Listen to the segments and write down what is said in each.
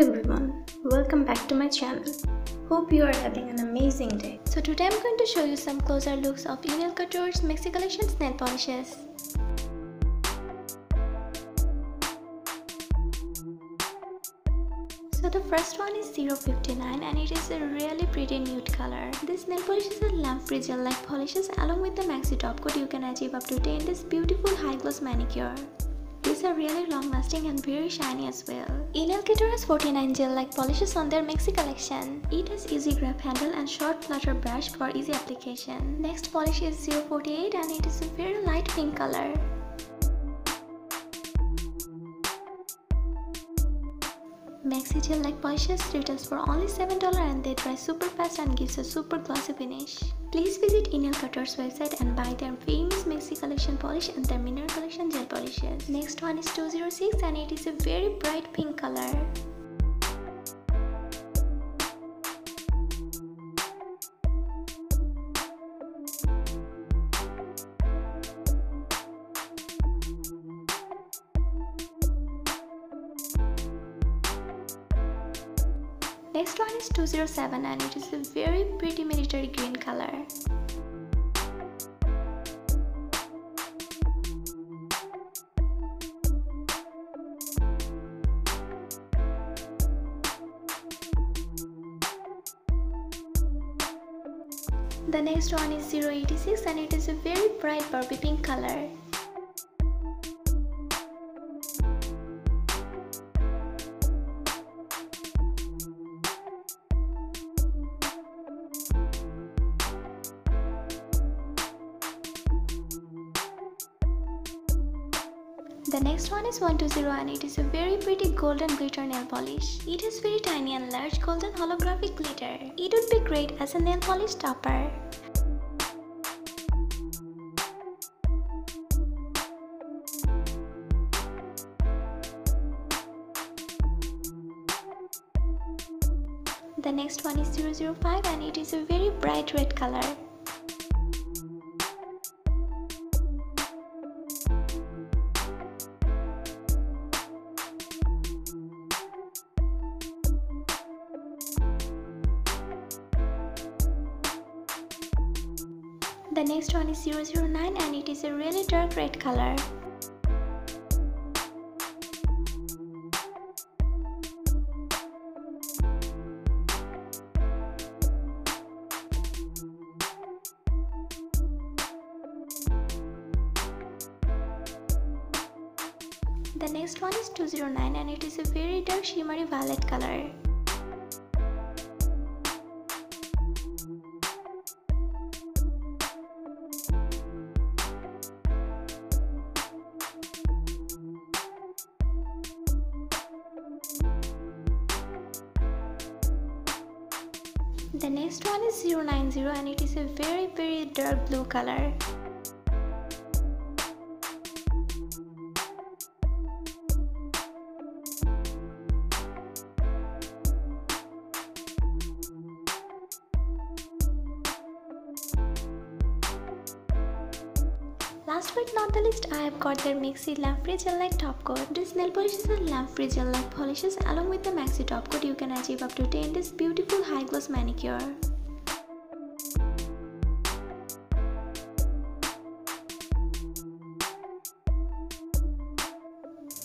everyone, welcome back to my channel. Hope you are having an amazing day. So today I'm going to show you some closer looks of Nail Couture's Maxie Collections nail polishes. So the first one is 059 and it is a really pretty nude color. This nail polish is a lamp-free gel-like polishes along with the maxie top coat you can achieve up to 10 this beautiful high gloss manicure. These are really long lasting and very shiny as well. Enail Couture has 49 gel like polishes on their Maxie collection. It has easy grab handle and short flutter brush for easy application. Next polish is 048 and it is a very light pink color. Maxie gel like polishes retails for only $7 and they dry super fast and gives a super glossy finish. Please visit Enail Couture's website and buy their famous Maxie collection polish and their mineral collection gel polishes. Next one is 206 and it is a very bright pink color. Next one is 207 and it is a very pretty military green color. The next one is 086 and it is a very bright Barbie pink color. The next one is 120 and it is a very pretty golden glitter nail polish. It has very tiny and large golden holographic glitter. It would be great as a nail polish topper. The next one is 005 and it is a very bright red color. The next one is 009 and it is a really dark red color. The next one is 209 and it is a very dark shimmery violet color. The next one is 090 and it is a very very dark blue color. Last but not the least, I have got their Maxie Lamp Free Gel Like Top Coat. This nail polish is a lamp free gel like polishes along with the Maxie Top Coat you can achieve up to 10 this beautiful high gloss manicure.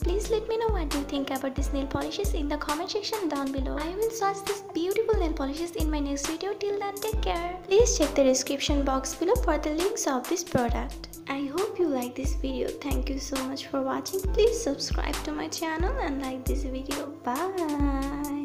Please let me know what you think about these nail polishes in the comment section down below. I will swatch these beautiful nail polishes in my next video. Till then, take care. Please check the description box below for the links of this product. I hope you like this video. Thank you so much for watching. Please subscribe to my channel and like this video. Bye.